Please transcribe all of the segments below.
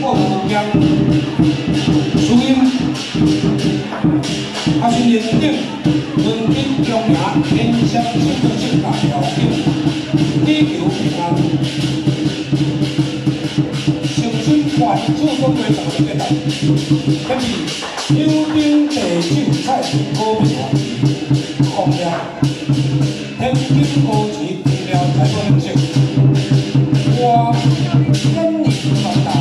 国无疆，属因还是认定文明中亚天香性的性大条件，地球平安，诚心关注中国上的变动，特别幽丁地酒菜高明华，红了，天津高级饮料才做认证，我今年发大。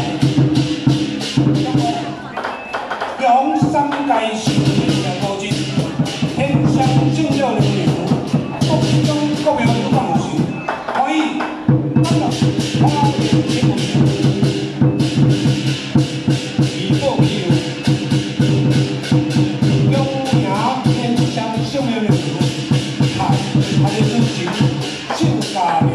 三界神明的高级，天香正料能量，国中国民有放心，可以咱们花莲新闻，以报以有，优雅天香正料能量，还还是自行性价条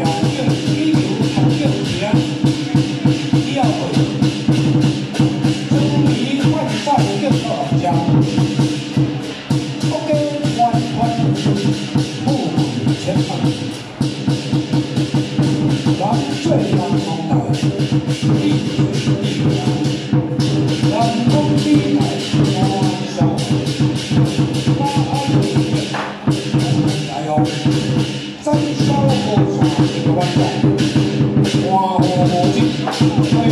咱最难同台，地水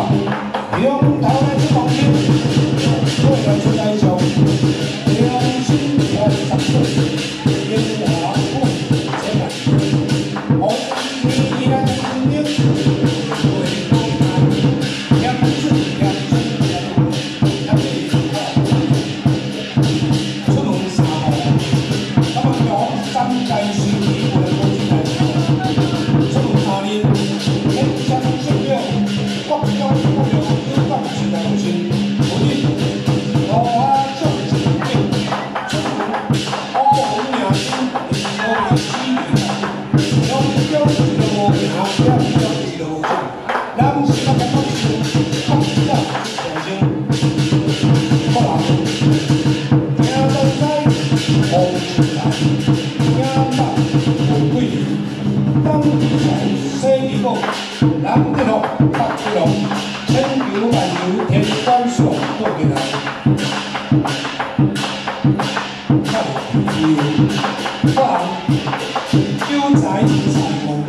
地地宝，南地路，北地路，千牛万球，天官数过进来。看有，好人，有财财旺都